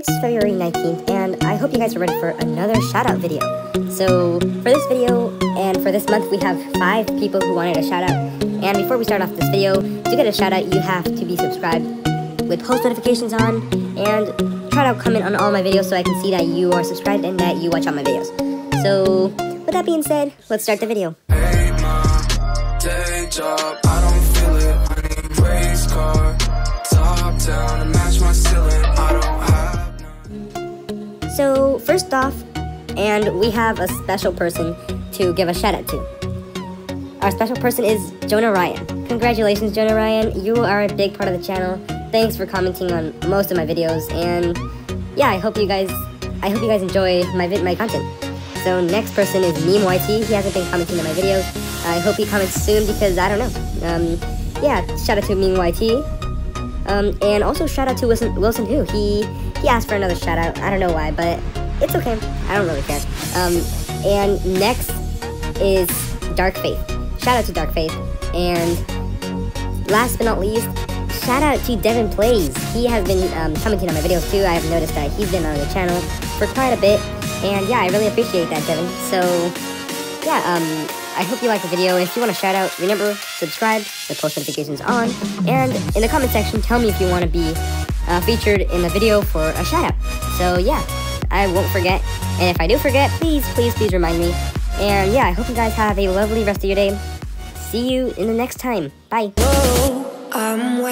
it's February 19th, and I hope you guys are ready for another shout-out video. So, for this video, and for this month, we have five people who wanted a shout-out. And before we start off this video, to get a shout-out, you have to be subscribed with post notifications on, and try to comment on all my videos so I can see that you are subscribed and that you watch all my videos. So, with that being said, let's start the video. First off, and we have a special person to give a shout out to. Our special person is Jonah Ryan. Congratulations, Jonah Ryan. You are a big part of the channel. Thanks for commenting on most of my videos, and yeah, I hope you guys, I hope you guys enjoy my my content. So next person is Meme YT. He hasn't been commenting on my videos. I hope he comments soon because I don't know. Um, yeah, shout out to Meme YT. Um, and also shout out to Wilson, Wilson Who. He he asked for another shout out. I don't know why, but it's okay. I don't really care. Um, and next is Dark Faith. Shout out to Dark Faith. And last but not least, shout out to Devin Plays. He has been um, commenting on my videos too. I have noticed that he's been on the channel for quite a bit. And yeah, I really appreciate that, Devin. So yeah, um, I hope you like the video. If you want a shout out, remember, subscribe, the post notifications on, and in the comment section, tell me if you want to be uh, featured in the video for a shout out. So yeah, I won't forget. And if I do forget, please, please, please remind me. And yeah, I hope you guys have a lovely rest of your day. See you in the next time. Bye. I'm